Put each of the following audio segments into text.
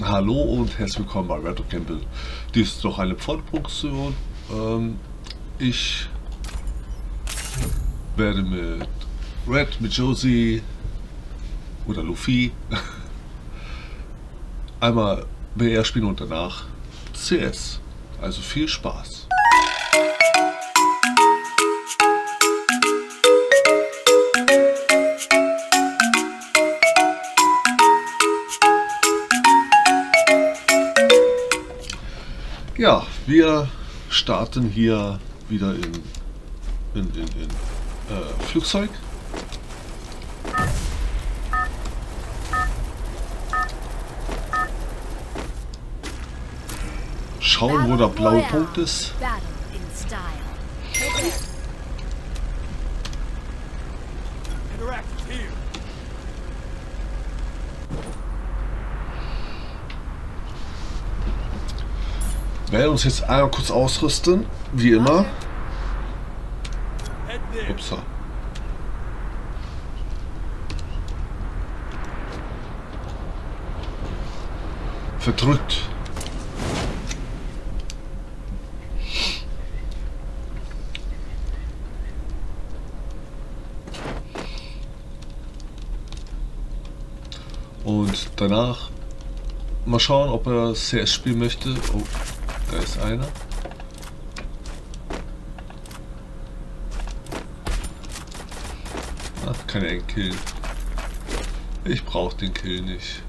Hallo und herzlich willkommen bei Retro Campbell. Dies ist doch eine Pfadproduktion. Ähm, ich werde mit Red, mit Josie oder Luffy einmal BR spielen und danach CS. Also viel Spaß. Ja, wir starten hier wieder in, in, in, in äh, Flugzeug. Schauen, wo der blaue Punkt ist. Interact here. Werden uns jetzt einmal kurz ausrüsten, wie immer. Upsa. Verdrückt. Und danach mal schauen, ob er CS spielen möchte. Oh, da ist einer. Ach, kann er ihn killen. Ich brauche den Kill nicht.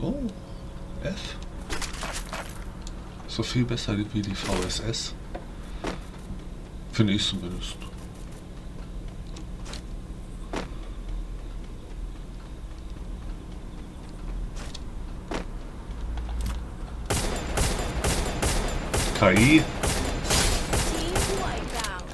Oh, F. So viel besser wie die VSS. Finde ich zumindest. KI. Team wipeout.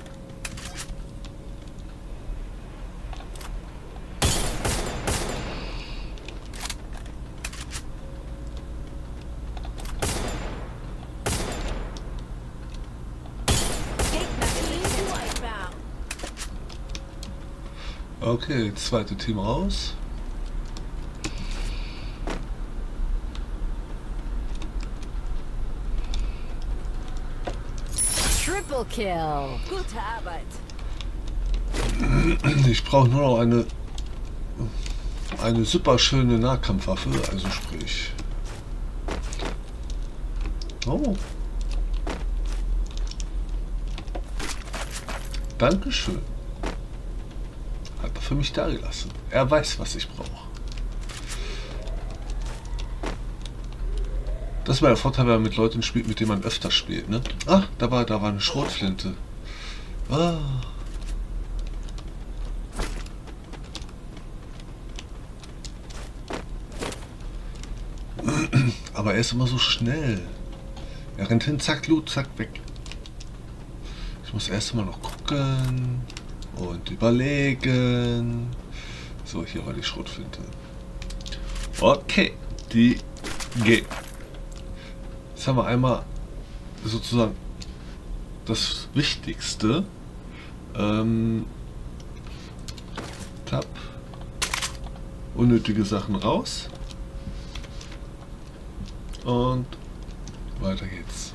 Team wipeout. Okay, zweite Team raus. Triple kill. Gute Arbeit. Ich brauche nur noch eine eine super schöne Nahkampfwaffe, also sprich. Oh. Dankeschön. Für mich da gelassen. Er weiß, was ich brauche. Das war der Vorteil, wenn man mit Leuten spielt, mit denen man öfter spielt, ne? Ach, da war, da war eine Schrotflinte. Ah. Aber er ist immer so schnell. Er rennt hin, zack, Loot, zack, weg. Ich muss erst mal noch gucken und überlegen. So, hier war die Schrotflinte. Okay, die geht. Jetzt haben wir einmal sozusagen das Wichtigste. Ähm, Tab. Unnötige Sachen raus. Und weiter geht's.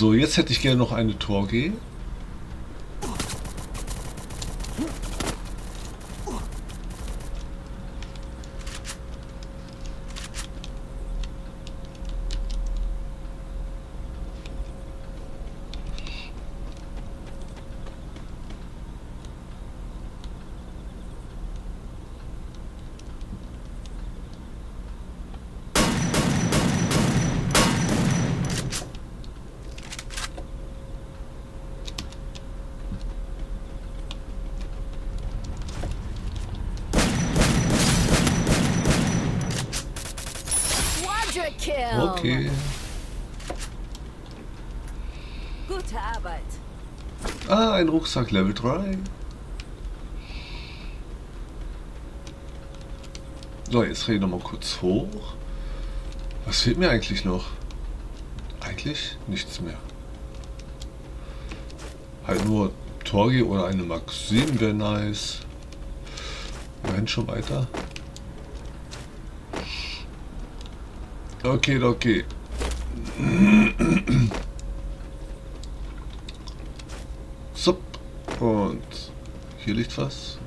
So, jetzt hätte ich gerne noch eine Torge. Ein Rucksack Level 3. So, jetzt rede ich nochmal kurz hoch. Was fehlt mir eigentlich noch? Eigentlich nichts mehr. Halt nur Torgi oder eine Max 7 wäre nice. Wir rennen schon weiter. Okay, okay. Und hier liegt was.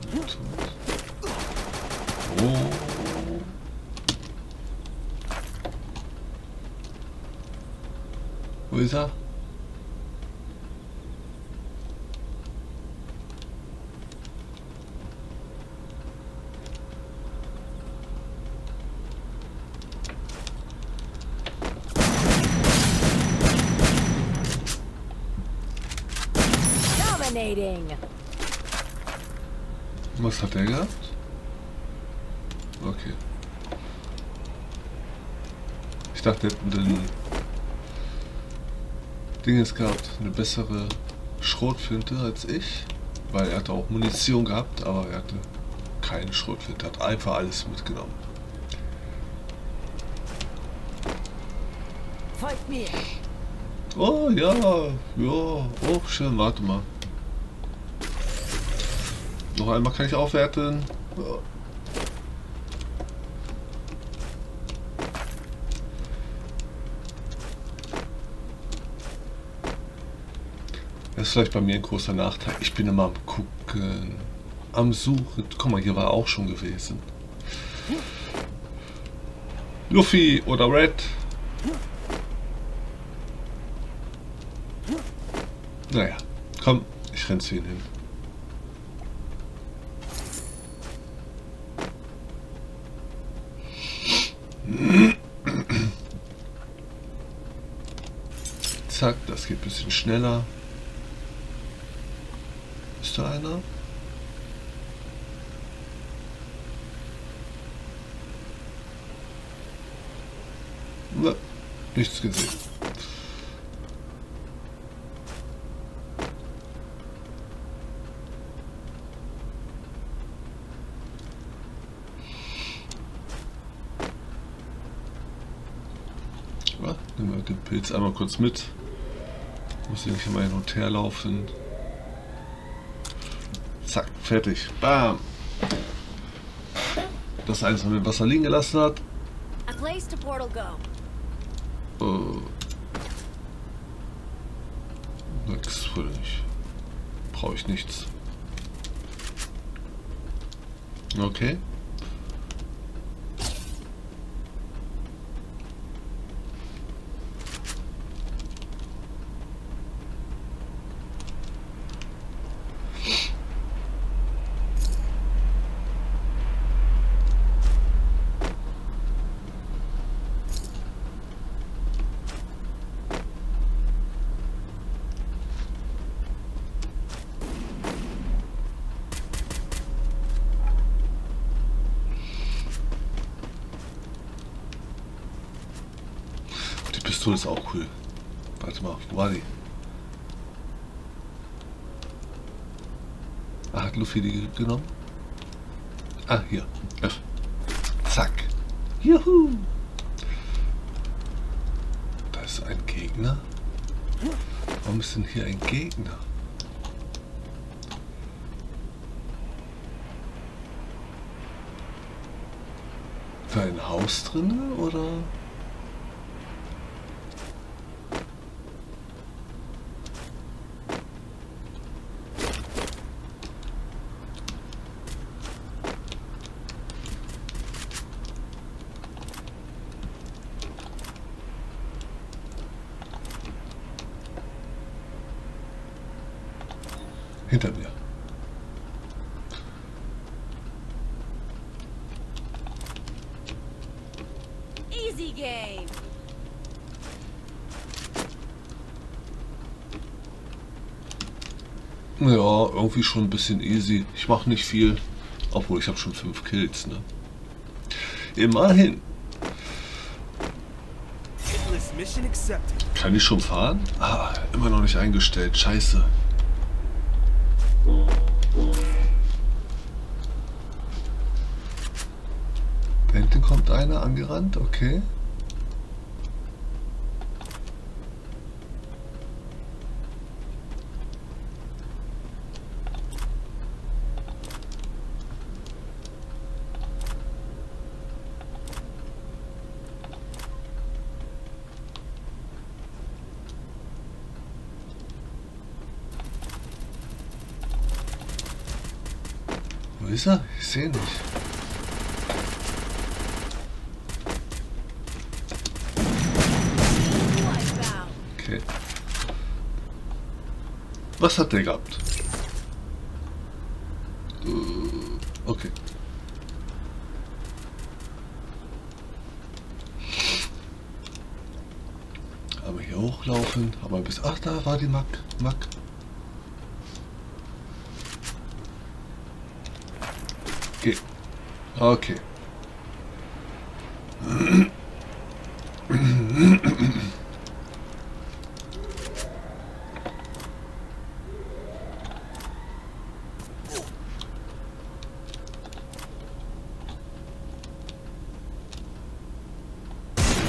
Oh. Wo ist er? Was hat er gehabt? Okay. Ich dachte, wir hätten den Dinges gehabt, eine bessere Schrotflinte als ich, weil er hatte auch Munition gehabt, aber er hatte keine Schrotflinte, hat einfach alles mitgenommen. Folgt mir. Oh ja, ja, oh schön, warte mal. Noch einmal kann ich aufwerten. Das ist vielleicht bei mir ein großer Nachteil. Ich bin immer am gucken, am suchen. Guck mal, hier war auch schon gewesen. Luffy oder Red. Naja, komm, ich renn zu ihnen hin. Zack, das geht ein bisschen schneller. Ist da einer? Ne, nichts gesehen. Ja, nehmen wir den Pilz einmal kurz mit. Muss nämlich mal hin und her laufen. Zack, fertig. Bam. Das eins haben wir im Wasser liegen gelassen hat. Äh, nix will ich. Brauche ich nichts. Okay. Ist auch cool. Warte mal, wo war die? Ah, hat Luffy die genommen? Ah, hier. F. Zack. Juhu. Da ist ein Gegner. Warum ist denn hier ein Gegner? Da ein Haus drinne oder? Hinter mir. Easy game. Ja, irgendwie schon ein bisschen easy. Ich mache nicht viel. Obwohl, ich habe schon fünf Kills, ne? Immerhin. Kann ich schon fahren? Ah, immer noch nicht eingestellt. Scheiße. Angerannt, okay. Wo ist er? Ich sehe nicht. Wipeout. Okay. Was hat der gehabt? Äh, Okay. Aber hier hochlaufen, aber bis. Ach, da war die Mack. Mack. Okay. Okay.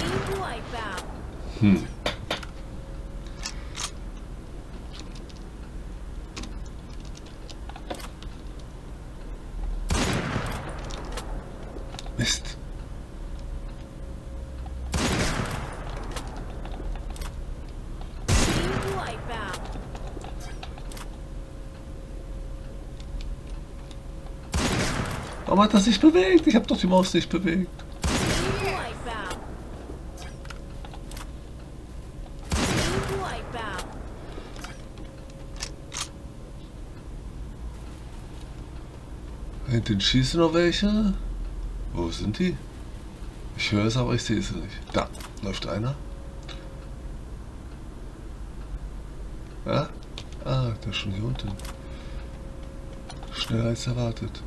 Team Wipeout. Hm. Mist. Hat das sich bewegt? Ich habe doch die Maus nicht bewegt. Team Wipeout. Team Wipeout. Hinten schießen noch welche. Wo sind die? Ich höre es, aber ich sehe es nicht. Da läuft einer. Ja? Ah, der ist schon hier unten. Schneller als erwartet.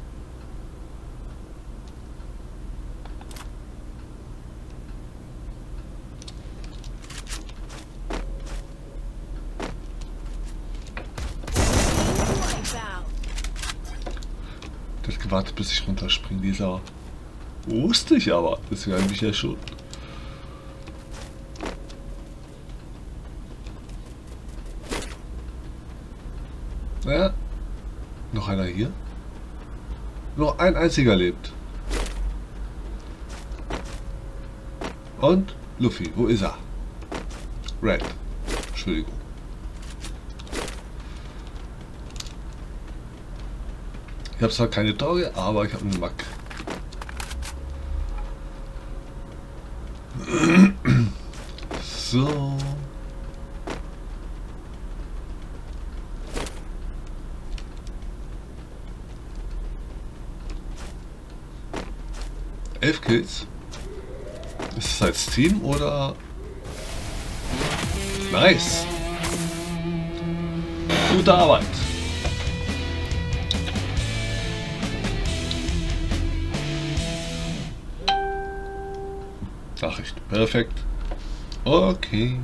Team Wipeout. Gewartet, bis ich runterspringe, dieser. Wusste ich aber. Deswegen eigentlich ja schon. Ja. Noch einer hier. Nur ein einziger lebt. Und Luffy, wo ist er? Red. Entschuldigung. Ich habe zwar keine Dogge, aber ich habe einen Mack. So. Elf Kills. Ist es als Team oder? Nice. Gute Arbeit. Nachricht. Perfekt. Okay.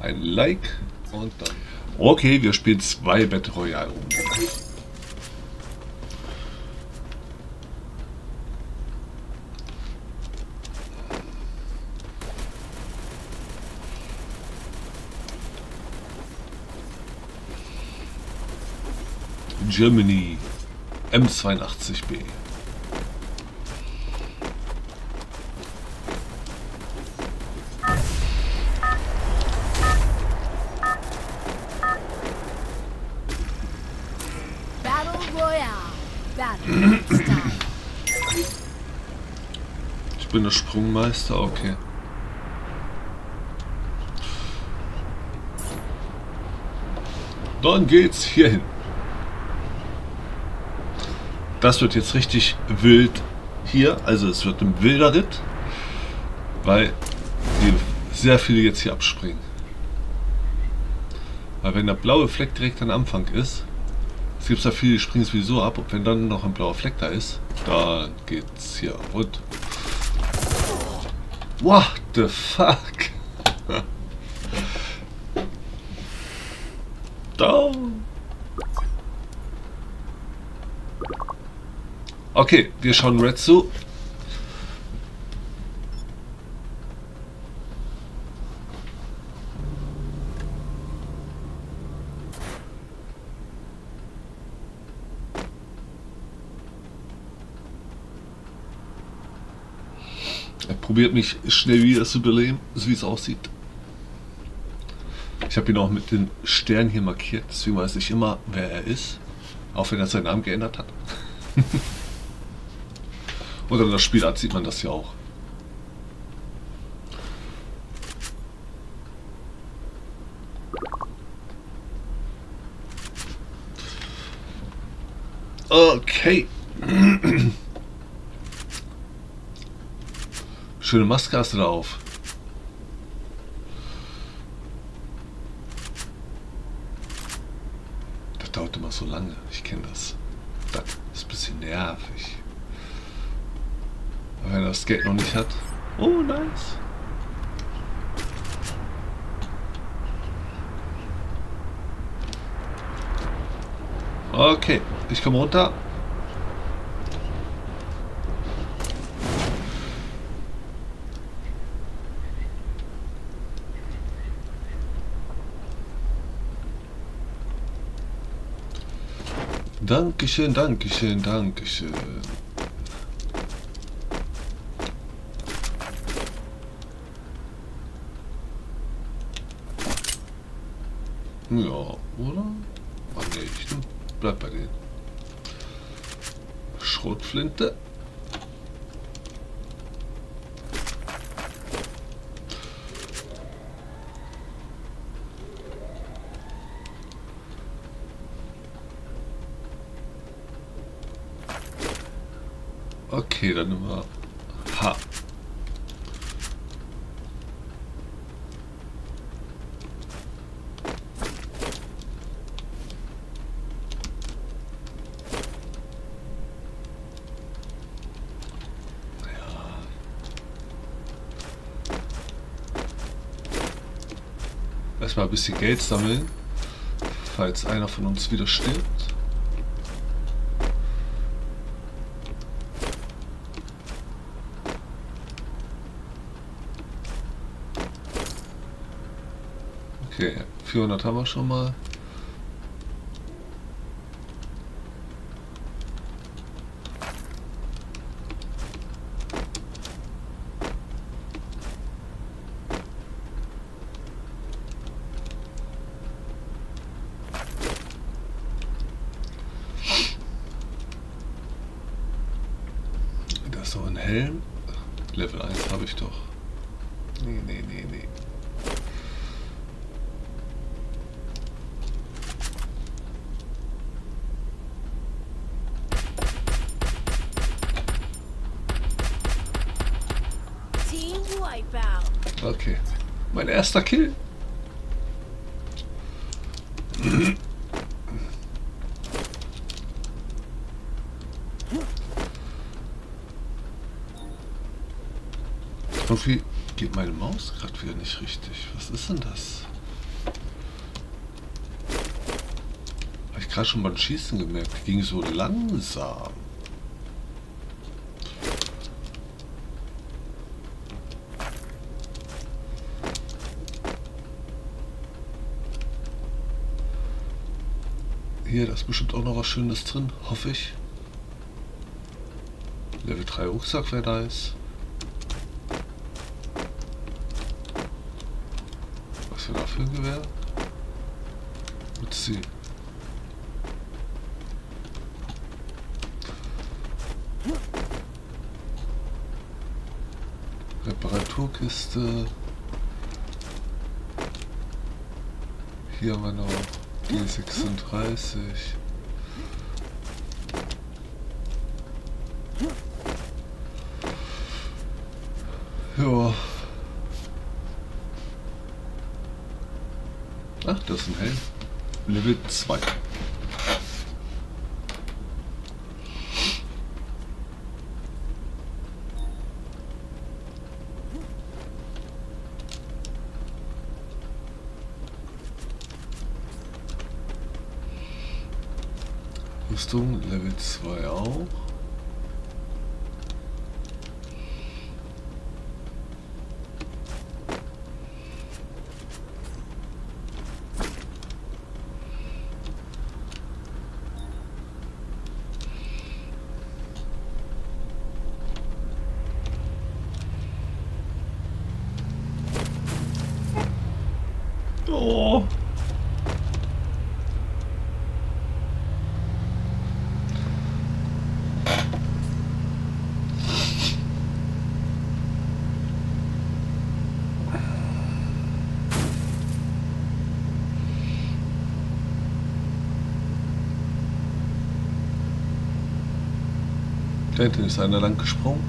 Ein Like und dann. Okay, wir spielen zwei Battle Royale. Germany M82B. Der Sprungmeister, okay. Dann geht's hier hin. Das wird jetzt richtig wild hier. Also es wird ein wilder Ritt, weil sehr viele jetzt hier abspringen. Weil wenn der blaue Fleck direkt am Anfang ist, es gibt da viele, die springen sowieso ab. Und wenn dann noch ein blauer Fleck da ist, dann geht's hier rund. What the fuck? Down. Okay, wir schauen Red zu. Er probiert mich schnell wieder zu beleben, so wie es aussieht. Ich habe ihn auch mit den Sternen hier markiert, deswegen weiß ich immer, wer er ist. Auch wenn er seinen Namen geändert hat. Und an der Spielart sieht man das ja auch. Okay. Schöne Maske hast du da auf. Das dauert immer so lange. Ich kenne das. Das ist ein bisschen nervig. Wenn er das Geld noch nicht hat. Oh, nice. Okay, ich komme runter. Dankeschön, Dankeschön, Dankeschön. Ja, oder? Ach nee, ich bleib bei denen. Schrotflinte. Okay, dann nehmen wir H. Erstmal ein bisschen Geld sammeln, falls einer von uns wieder stirbt. Okay, 400 haben wir schon mal. Da ist noch ein Helm. Level 1 habe ich doch. Nee, nee, nee, nee. Team Wipeout. Okay. Erster Kill. Irgendwie geht meine Maus gerade wieder nicht richtig. Was ist denn das? Habe ich gerade schon beim Schießen gemerkt. Ging so langsam. Hier, da ist bestimmt auch noch was Schönes drin, hoffe ich. Level 3 Rucksack wäre nice. Was für dafür ein Gewehr? Mit C. Reparaturkiste. Hier haben wir noch G36. Ja. Ach, das ist ein Helm. Level 2. Rüstung Level 2 auch. Oh. Hinten ist einer lang gesprungen.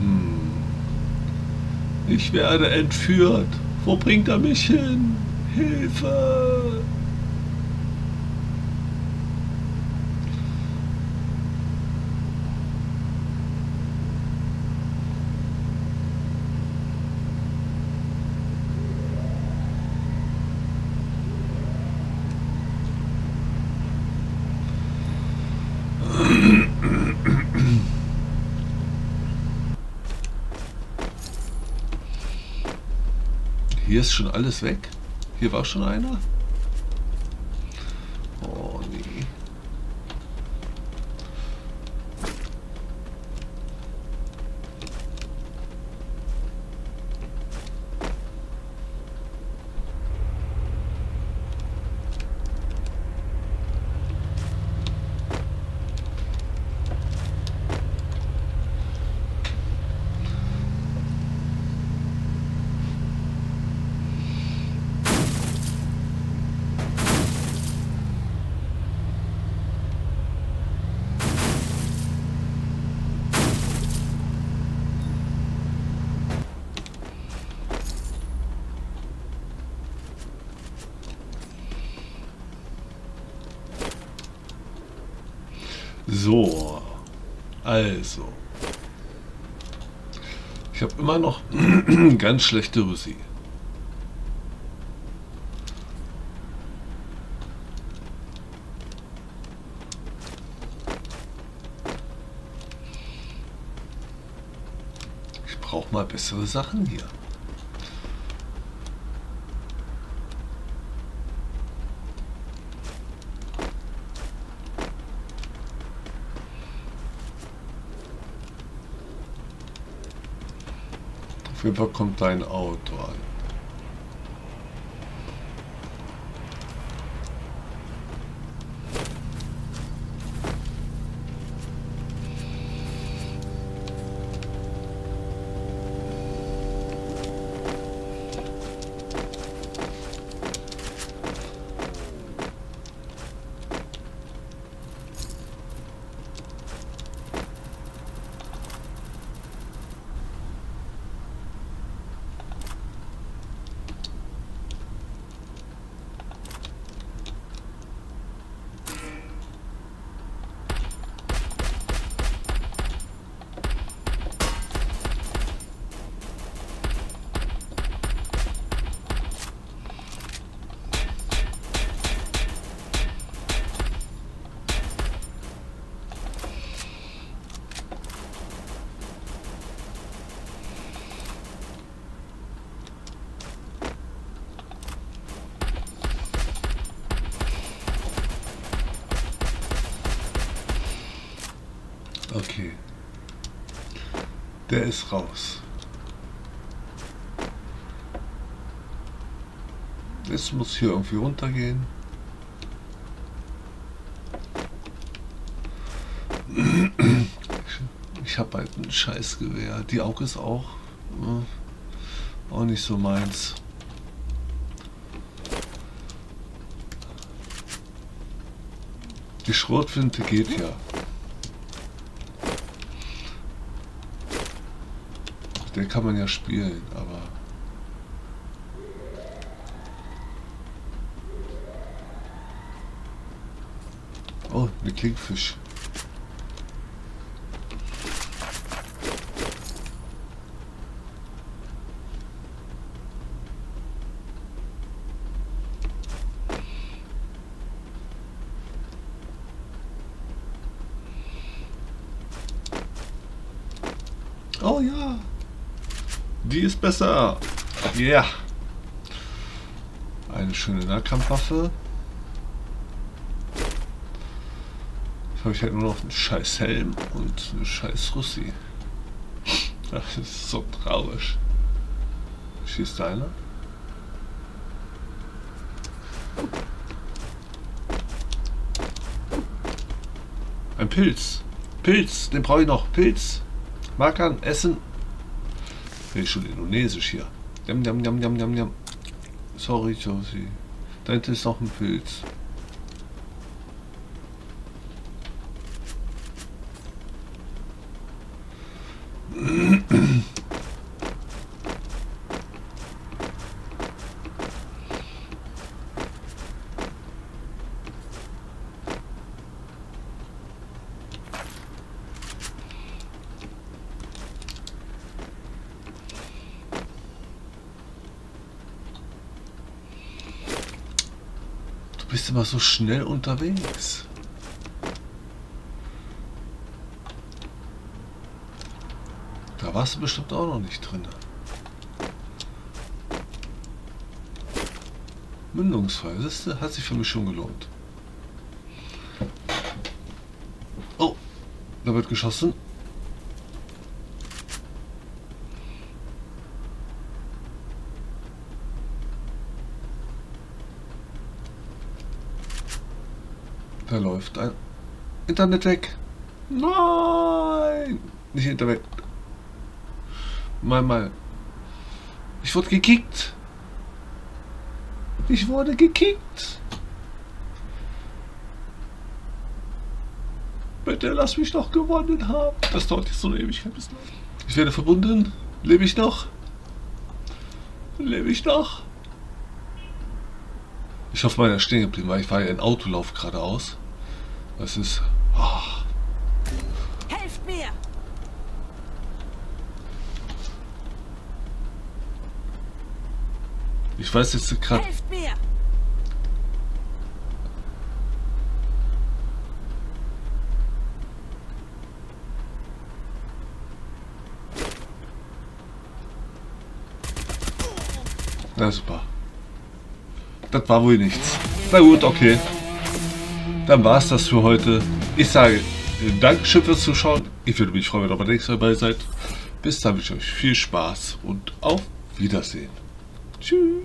Hm. Ich werde entführt. Wo bringt er mich hin? Hilfe! Hier ist schon alles weg. Hier war schon einer. Oh nee. So, also. Ich habe immer noch ganz schlechte Musik. Ich brauche mal bessere Sachen hier. Auf jeden Fall kommt dein Auto an. Der ist raus. Jetzt muss hier irgendwie runtergehen. Ich, habe halt ein Scheißgewehr. Die Auge ist auch, äh, auch nicht so meins. Die Schrotflinte geht ja. Den kann man ja spielen, aber. Oh, eine Klingfisch. Oh ja. Die ist besser. Ja. Yeah. Eine schöne Nahkampfwaffe. Jetzt habe ich halt nur noch einen scheiß Helm und eine scheiß Russi. Das ist so traurig. Schießt einer? Ein Pilz. Pilz, den brauche ich noch. Pilz. Markern, essen. Ich schon indonesisch hier. Jam, jam, jam, jam, jam, jam. Sorry, Josie. Da ist noch ein Pilz. Immer so schnell unterwegs. Da warst du bestimmt auch noch nicht drin. Mündungsfrei, du, hat sich für mich schon gelohnt. Oh, da wird geschossen. Da läuft ein Internet weg. Nein! Nicht Internet. Mal, mal. Ich wurde gekickt. Ich wurde gekickt. Bitte lass mich doch gewonnen haben. Das dauert jetzt so eine Ewigkeit bis gleich. Ich werde verbunden. Lebe ich noch? Lebe ich noch? Ich hoffe, meiner stehen geblieben, weil ich war ja in Autolauf geradeaus. Das ist. Oh. Helft mir! Ich weiß jetzt gerade. Helft mir! Na super. Das war wohl nichts. Na gut, okay. Dann war es das für heute. Ich sage äh, Dankeschön fürs Zuschauen. Ich würde mich freuen, wenn ihr beim nächsten Mal dabei seid. Bis dann wünsche ich euch viel Spaß und auf Wiedersehen. Tschüss.